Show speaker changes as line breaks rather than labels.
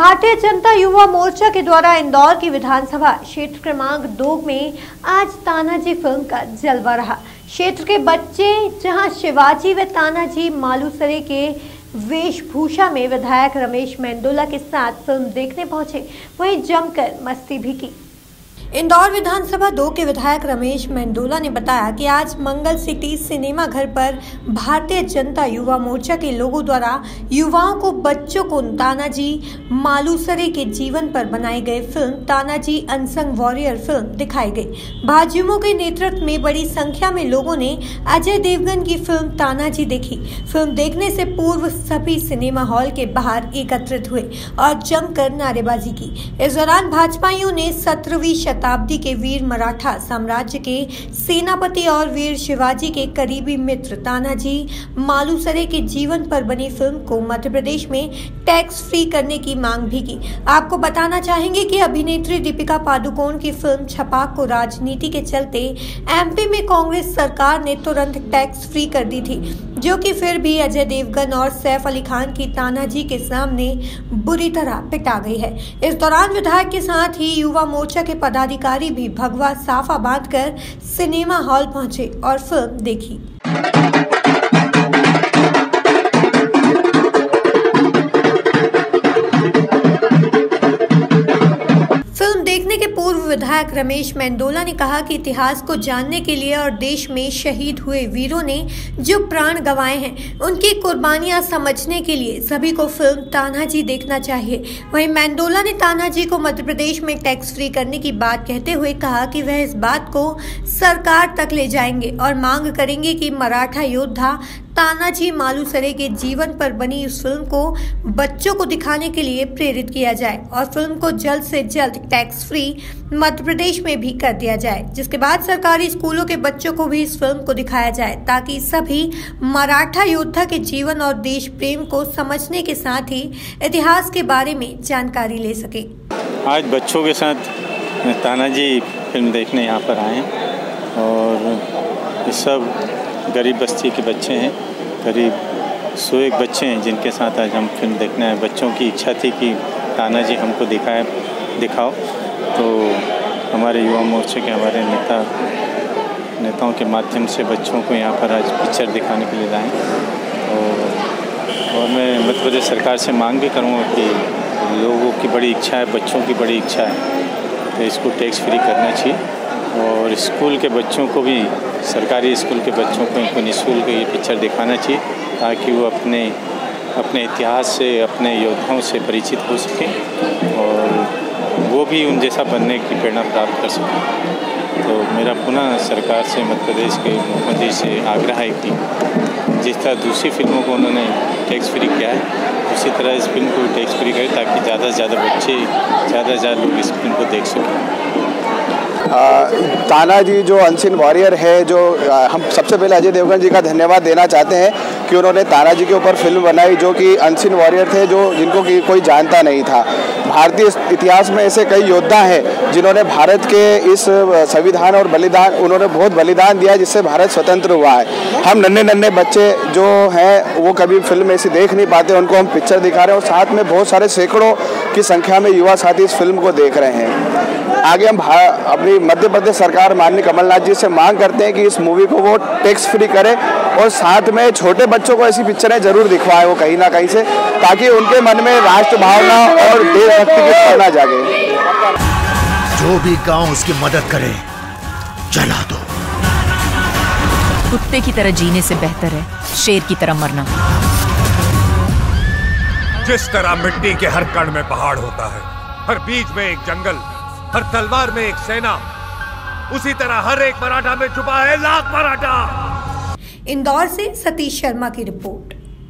भारतीय जनता युवा मोर्चा के द्वारा इंदौर की विधानसभा क्षेत्र क्रमांक दो में आज तानाजी फ़िल्म का जलवा रहा। क्षेत्र के बच्चे, जहाँ शिवाजी व तानाजी मालूसरे के वेशभूषा में विधायक रमेश मेंदोला के साथ फ़िल्म देखने पहुँचे, वहीं जमकर मस्ती भी की। इंदौर विधानसभा दो के विधायक रमेश मेंदोला ने बताया कि आज मंगल सिटी सिनेमा घर पर भारतीय जनता युवा मोर्चा के लोगों द्वारा युवाओं को बच्चों को तानाजी मालूसरे के जीवन पर बनाई गई film Tanaji unsung warrior film दिखाई गई। भाजयुमो के नेतृत्व में बड़ी संख्या में लोगों ने अजय देवगन की फ़िल्म तानाजी देखी। फ़िल्म देखने से पूर्व सभी सिनेमा हॉल के बाहर एकत्रित हुए और जमकर नारेबाजी की। इस दौरान भाजपाइयों ने सत्रहवीं शताब्दी के वीर मराठा साम्राज्य के सेनापति और वीर शिवाजी के करीबी मित्र तानाजी मालूसरे के जीवन पर बनी फ़िल्म को मध्य प्रदेश में टैक्स फ्री करने की मांग भी की। आपको बताना चाहेंगे कि अभिनेत्री दीपिका पादुकोण की फ़िल्म छपाक को राजनीति के चलते एमपी में कांग्रेस सरकार ने तुरंत टैक्स फ्री कर दी थी। जो कि फिर भी अजय देवगन और सैफ अली खान की तानाजी के सामने बुरी तरह पिटा गई है। इस दौरान विधायक के साथ ही युवा मोर्चा के पदाधिकारी भी भगवा साफा बांधकर सिनेमा हॉल पहुँचे और फ़िल्म देखी। पूर्व विधायक रमेश मेंदोला ने कहा कि इतिहास को जानने के लिए और देश में शहीद हुए वीरों ने जो प्राण गंवाए हैं, उनकी कुर्बानियाँ समझने के लिए सभी को फ़िल्म तानाजी देखना चाहिए। वहीं मेंदोला ने तानाजी को मध्य प्रदेश में टैक्स फ्री करने की बात कहते हुए कहा कि वह इस बात को सरकार तक ले जाएँगे और मांग करेंगे कि मराठा योद्धा तानाजी मालूसरे के जीवन पर बनी इस फ़िल्म को बच्चों को दिखाने के लिए प्रेरित किया जाए और फ़िल्म को जल्द से जल्द टैक्स फ्री मध्य प्रदेश में भी कर दिया जाए, जिसके बाद सरकारी स्कूलों के बच्चों को भी इस फ़िल्म को दिखाया जाए, ताकि सभी मराठा योद्धा के जीवन और देश प्रेम को समझने के साथ ही इतिहास के बारे में जानकारी ले सके।
आज बच्चों के साथ तानाजी फ़िल्म देखने यहाँ पर आए हैं। और ये सब गरीब बस्ती के बच्चे हैं। करीब सौ एक बच्चे हैं जिनके साथ आज हम फ़िल्म देखने आए। बच्चों की इच्छा थी कि ताना जी हमको दिखाए, दिखाओ। तो हमारे युवा मोर्चे के हमारे नेता, नेताओं के माध्यम से बच्चों को यहाँ पर आज पिक्चर दिखाने के लिए लाए। और और मैं मध्य प्रदेश सरकार से मांग भी करूँगा कि लोगों की बड़ी इच्छा है, बच्चों की बड़ी इच्छा है। तो इसको टैक्स फ्री करना चाहिए। और स्कूल के बच्चों को भी, सरकारी स्कूल के बच्चों को, इनको निःशुल्क ये पिक्चर दिखाना चाहिए, ताकि वो अपने अपने इतिहास से, अपने योद्धाओं से परिचित हो सकें और वो भी उन जैसा बनने की प्रेरणा प्राप्त कर सकें। तो मेरा पुनः सरकार से मध्य प्रदेश के मुख्यमंत्री से आग्रह है कि जिस तरह दूसरी फ़िल्मों को उन्होंने टैक्स फ्री किया है, उसी तरह इस फ़िल्म को टैक्स फ्री करें, ताकि ज़्यादा से ज़्यादा बच्चे, ज़्यादा से ज़्यादा लोग इस फ़िल्म को देख सकें।
तानाजी जो अनसिन वॉरियर है, जो हम सबसे पहले अजय देवगन जी का धन्यवाद देना चाहते हैं कि उन्होंने तानाजी के ऊपर फ़िल्म बनाई जो कि अनसिन वॉरियर थे, जो जिनको कि कोई जानता नहीं था। भारतीय इतिहास में ऐसे कई योद्धा हैं, जिन्होंने भारत के इस संविधान और बलिदान, उन्होंने बहुत बलिदान दिया जिससे भारत स्वतंत्र हुआ है। हम नन्हे नन्हे बच्चे जो हैं, वो कभी फ़िल्म ऐसी देख नहीं पाते, उनको हम पिक्चर दिखा रहे हैं और साथ में बहुत सारे सैकड़ों की संख्या में युवा साथी इस फ़िल्म को देख रहे हैं। आगे हम अपनी मध्य प्रदेश सरकार माननीय कमलनाथ जी से मांग करते हैं कि इस मूवी को वो टैक्स फ्री करे और साथ में छोटे बच्चों को ऐसी पिक्चरें ज़रूर दिखवाए वो कहीं ना कहीं से ताकि उनके मन में राष्ट्र भावना और देशभक्ति की भावना जागे।
जो भी गाँव उसकी मदद करे जला दो।
कुत्ते की तरह जीने से बेहतर है शेर की तरह मरना।
जिस तरह मिट्टी के हर कण में पहाड़ होता है हर बीच में एक जंगल हर तलवार में एक सेना। उसी तरह हर एक मराठा में छुपा है लाख मराठा।
इंदौर से सतीश शर्मा की रिपोर्ट।